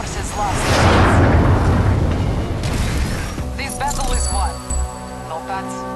forces last. This battle is won. No pads.